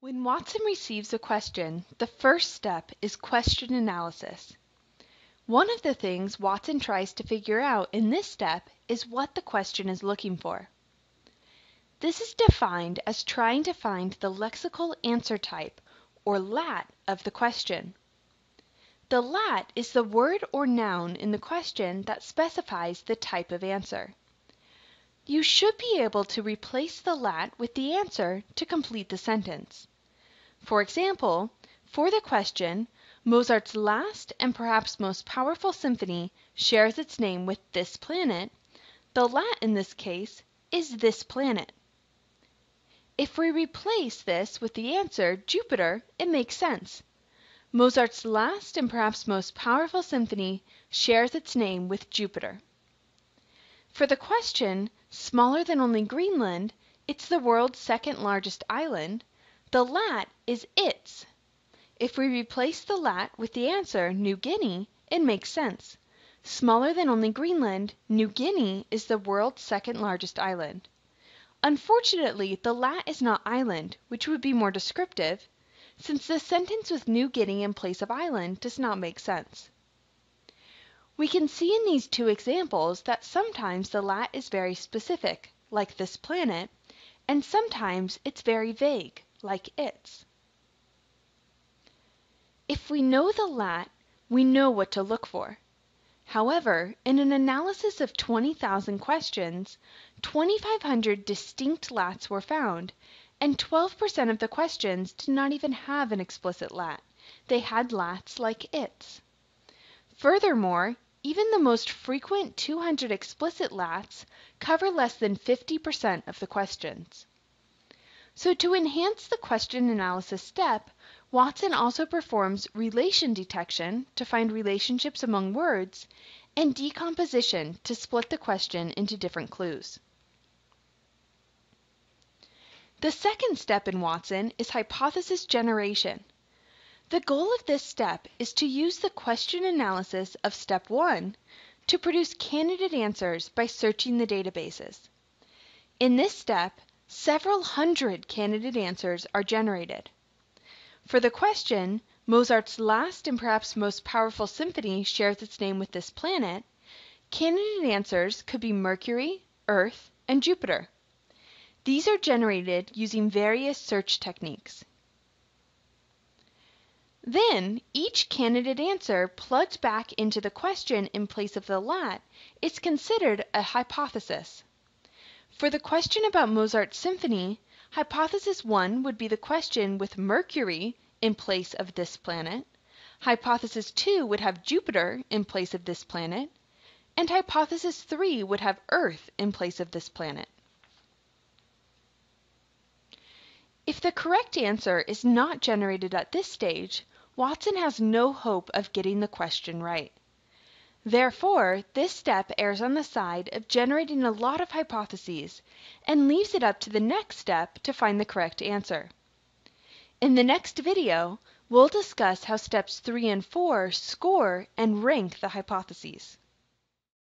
When Watson receives a question, the first step is question analysis. One of the things Watson tries to figure out in this step is what the question is looking for. This is defined as trying to find the lexical answer type, or LAT, of the question. The lat is the word or noun in the question that specifies the type of answer. You should be able to replace the lat with the answer to complete the sentence. For example, for the question, Mozart's last and perhaps most powerful symphony shares its name with this planet, the lat in this case is this planet. If we replace this with the answer Jupiter, it makes sense. Mozart's last and perhaps most powerful symphony shares its name with Jupiter. For the question, smaller than only Greenland, it's the world's second largest island, the lat is its. If we replace the lat with the answer New Guinea, it makes sense. Smaller than only Greenland, New Guinea is the world's second largest island. Unfortunately, the lat is not island, which would be more descriptive, since the sentence with New Guinea in place of island does not make sense. We can see in these two examples that sometimes the lat is very specific, like this planet, and sometimes it's very vague, like its. If we know the lat, we know what to look for. However, in an analysis of 20,000 questions, 2,500 distinct lats were found, and 12% of the questions did not even have an explicit lat. They had lats like its. Furthermore, even the most frequent 200 explicit lats cover less than 50% of the questions. So to enhance the question analysis step, Watson also performs relation detection to find relationships among words and decomposition to split the question into different clues. The second step in Watson is hypothesis generation. The goal of this step is to use the question analysis of step 1 to produce candidate answers by searching the databases. In this step, several hundred candidate answers are generated. For the question, Mozart's last and perhaps most powerful symphony shares its name with this planet, candidate answers could be Mercury, Earth, and Jupiter. These are generated using various search techniques. Then, each candidate answer plugged back into the question in place of the lat is considered a hypothesis. For the question about Mozart's symphony, Hypothesis 1 would be the question with Mercury in place of this planet. Hypothesis 2 would have Jupiter in place of this planet. And hypothesis 3 would have Earth in place of this planet. If the correct answer is not generated at this stage, Watson has no hope of getting the question right. Therefore, this step errs on the side of generating a lot of hypotheses and leaves it up to the next step to find the correct answer. In the next video, we'll discuss how steps 3 and 4 score and rank the hypotheses.